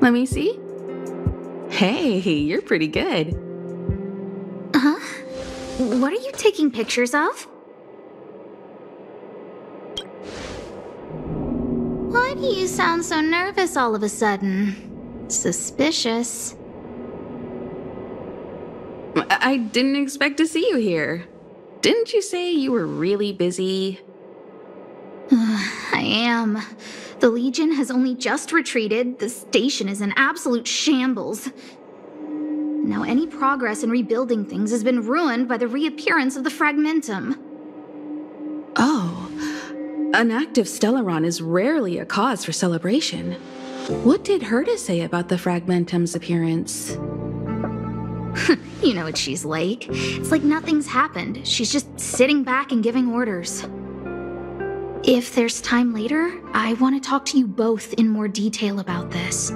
Let me see. Hey, you're pretty good. Huh? What are you taking pictures of? Why do you sound so nervous all of a sudden? Suspicious. I didn't expect to see you here. Didn't you say you were really busy? I am. The Legion has only just retreated. The station is in absolute shambles. Now, any progress in rebuilding things has been ruined by the reappearance of the Fragmentum. Oh, an active Stellaron is rarely a cause for celebration. What did Herta say about the Fragmentum's appearance? You know what she's like. It's like nothing's happened. She's just sitting back and giving orders. If there's time later, I want to talk to you both in more detail about this.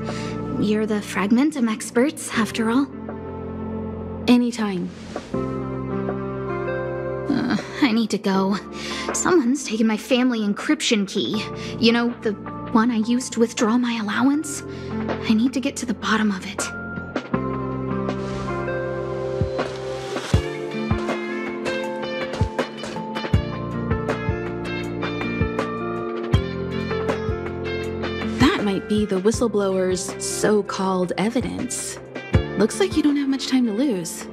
You're the Fragmentum experts, after all. Anytime. Uh, I need to go. Someone's taken my family encryption key. You know, the one I used to withdraw my allowance? I need to get to the bottom of it. Might be the whistleblower's so called evidence. Looks like you don't have much time to lose.